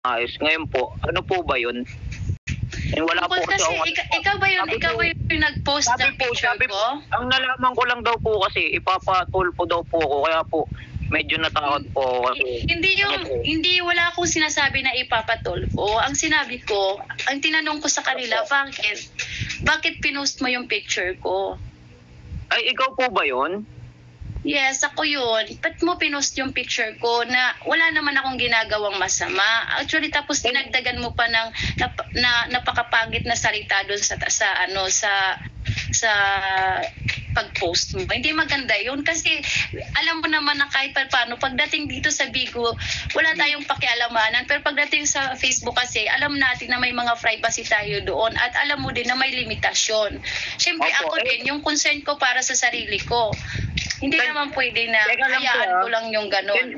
maayos. Ngayon po, ano po ba yun? Eh, wala po Tungkol kasi kasi, ako. ika- ikaw ba yun? Ikaw po- ba yung nag-post ng po, picture sabi po, ko? ang nalaman ko lang daw po kasi, ipapatulpo daw po ako. Kaya po, medyo natakot po kasi. Hindi yung, Ano po? hindi, wala akong sinasabi na ipapatulfo. Ang sinabi ko, ang tinanong ko sa kanila, bakit? Bakit pinost mo yung picture ko? Ay, ikaw po ba yun? Yes, ako yun. Ba't mo pinost yung picture ko na wala naman akong ginagawang masama? Actually, tapos dinagdagan mo pa ng nap, na, napakapangit na salita doon sa, sa ano sa sa pag-post mo. Hindi maganda yun kasi alam mo naman na kahit pa paano, pagdating dito sa Bigo, wala tayong pakialamanan. Pero pagdating sa Facebook kasi, alam natin na may mga privacy tayo doon at alam mo din na may limitasyon. Siyempre ako eh. din, yung concern ko para sa sarili ko. Hindi Teka- naman pwede na teka lang po, hayaan ah. ko lang yung ganun.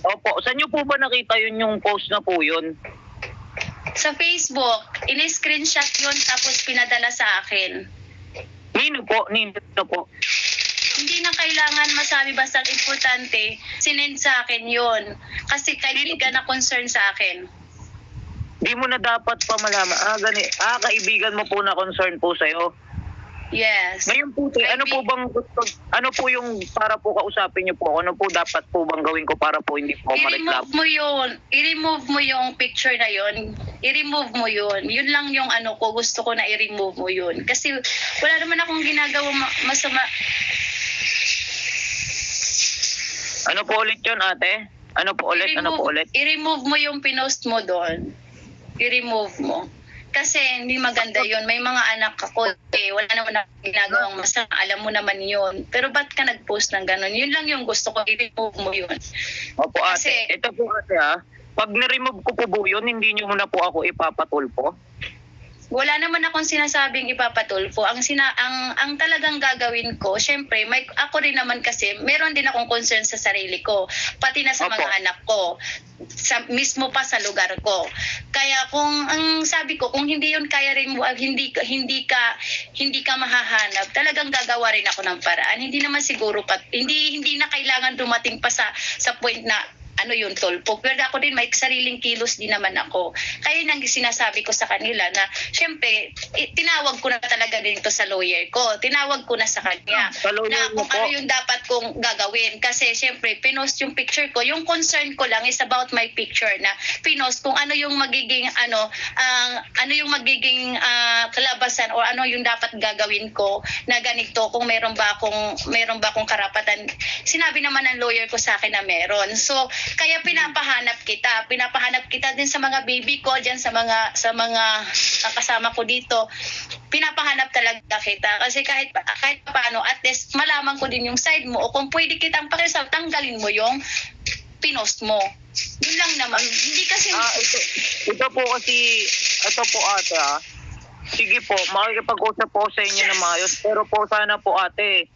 Opo, saan niyo po ba nakita yun yung post na po yun? Sa Facebook, in-screenshot yun tapos pinadala sa akin. Nino po, Nino po. Hindi na kailangan masabi basta importante, sinend sa akin yun. Kasi kaibigan na concern sa akin. Di mo na dapat pa malaman. Ah, gani. Ah, kaibigan mo po na concern po sa'yo. Yes. Ngayon po, te, ano po bang gusto, ano po yung para po kausapin niyo po? Ano po dapat po bang gawin ko para po hindi po I-remove mareklamo? mo yun. I-remove mo yung picture na yun. I-remove mo yun. Yun lang yung ano ko. Gusto ko na i-remove mo yun. Kasi wala naman akong ginagawa ma- masama. Ano po ulit yun, ate? Ano po ulit? Ano po ulit? I-remove mo yung pinost mo doon. I-remove mo. Kasi hindi maganda yun. May mga anak ako eh. Wala naman ako ginagawang masama. Alam mo naman yun. Pero ba't ka nag-post ng ganun? Yun lang yung gusto ko. I-remove mo yun. Opo, ate. Kasi- Ito po ate ha. Pag na-remove ko po po yun, hindi niyo muna po ako ipapatulpo. Wala naman akong sinasabing ipapatulfo. Ang sina ang ang talagang gagawin ko, syempre, may ako rin naman kasi meron din akong concern sa sarili ko, pati na sa Opo. mga anak ko. Sa mismo pa sa lugar ko. Kaya kung ang sabi ko, kung hindi yun kaya rin mo, hindi hindi ka hindi ka mahahanap, talagang gagawa rin ako ng paraan. Hindi naman siguro pa hindi hindi na kailangan dumating pa sa sa point na ano yun, tolpo. Pero ako din, may sariling kilos din naman ako. Kaya nang sinasabi ko sa kanila na, syempre, tinawag ko na talaga din to sa lawyer ko. Tinawag ko na sa kanya. Sa lawyer na kung ano yung dapat kong gagawin. Kasi syempre, pinost yung picture ko. Yung concern ko lang is about my picture na pinost kung ano yung magiging, ano, ang ano yung magiging ah, kalabasan o ano yung dapat gagawin ko na ganito kung meron ba akong meron ba akong karapatan. Sinabi naman ng lawyer ko sa akin na meron. So, kaya pinapahanap kita. Pinapahanap kita din sa mga baby ko, diyan sa mga sa mga ah, kasama ko dito. Pinapahanap talaga kita kasi kahit pa- kahit paano at least malaman ko din yung side mo o kung pwede kitang pakisal tanggalin mo yung pinost mo. Yun lang naman. Hindi kasi Ah, ito, ito po kasi, ito po ate ha. Sige po, makikipag-usap po sa inyo na maayos. Pero po sana po ate,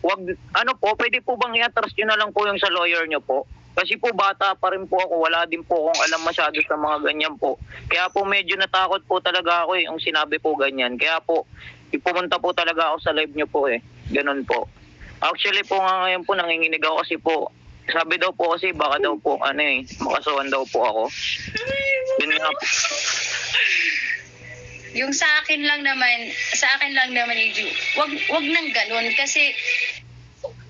wag, ano po, pwede po bang i-atras nyo na lang po yung sa lawyer nyo po? Kasi po bata pa rin po ako, wala din po akong alam masyado sa mga ganyan po. Kaya po medyo natakot po talaga ako eh, yung sinabi po ganyan. Kaya po, pumunta po talaga ako sa live nyo po eh. Ganun po. Actually po nga ngayon po, nanginginig ako kasi po, sabi daw po kasi baka daw po ano eh, makasuhan daw po ako. Yun nga po. Yung sa akin lang naman, sa akin lang naman, wag wag nang ganun kasi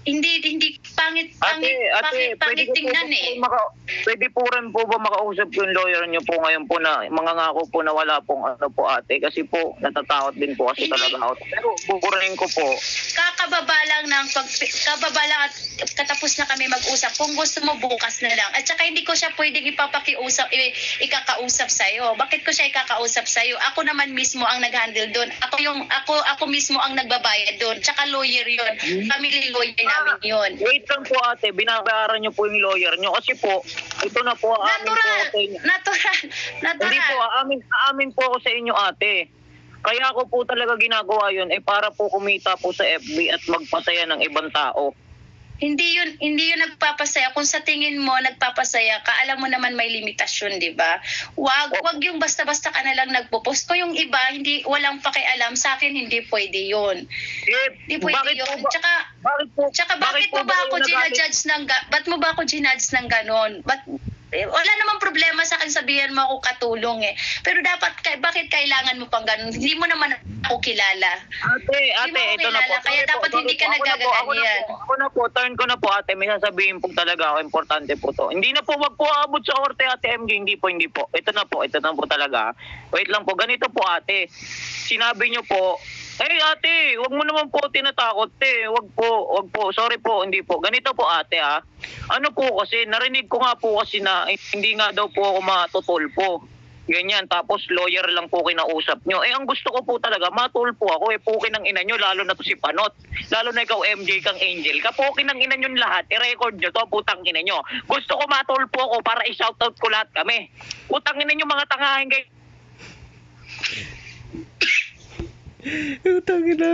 hindi hindi pangit Ate, pangit ate, pangit, pwede pangit po, tingnan eh. po maka, pwede po rin po ba makausap yung lawyer niyo po ngayon po na mangangako po na wala pong ano po ate kasi po natatakot din po kasi talaga ako. Pero buburahin ko po. Kakababa lang ng pag kababa lang at katapos na kami mag-usap. Kung gusto mo bukas na lang. At saka hindi ko siya pwedeng ipapakiusap ikakausap sa iyo. Bakit ko siya ikakausap sa iyo? Ako naman mismo ang nag-handle doon. Ako yung ako ako mismo ang nagbabayad doon. Tsaka lawyer 'yon. Family lawyer namin 'yon. Wait lang po ate, binabayaran niyo po yung lawyer niyo kasi po ito na po aamin po Natural, sa inyo. natural, natural. Hindi po, aamin, aamin po ako sa inyo ate. Kaya ako po talaga ginagawa yun eh para po kumita po sa FB at magpasaya ng ibang tao. Hindi yun, hindi yun nagpapasaya. Kung sa tingin mo nagpapasaya ka, alam mo naman may limitasyon, di ba? Wag, wag yung basta-basta ka na lang nagpo-post. Kung yung iba, hindi, walang pakialam, sa akin hindi pwede yun. Eh, Hindi pwede bakit yun. po ba, Tsaka, bakit po, tsaka bakit, mo po ba ako kayo nagalit? ginajudge ng, ba't mo ba ako ginajudge ng ganon? Ba't, eh, wala namang problema sa akin sabihin bibigyan mo ako katulong eh. Pero dapat, ka- bakit kailangan mo pang ganun? Hindi mo naman ako kilala. Ate, ate, ito na po. kilala, kaya Sorry po, dapat sorry hindi ka po. Ako po, po, Ako na po, turn ko na po ate. May sasabihin po talaga ako. Importante po to. Hindi na po, wag po aabot sa orte ate MJ. Hindi po, hindi po. Ito na po, ito na po talaga. Wait lang po. Ganito po ate. Sinabi niyo po, eh ate, wag mo naman po tinatakot te. Wag po, wag po. Sorry po, hindi po. Ganito po ate ah. Ano po kasi, narinig ko nga po kasi na eh, hindi nga daw po ako matutulpo. Ganyan, tapos lawyer lang po kinausap nyo. Eh, ang gusto ko po talaga, matulpo ako. Eh, pukin ng ina nyo, lalo na to si Panot. Lalo na ikaw, MJ, kang Angel. Kapukin ng ina nyo lahat, i-record nyo to, putang ina nyo. Gusto ko matulpo ako para i-shoutout ko lahat kami. Putang ina nyo mga tangahin kayo. Utang ina.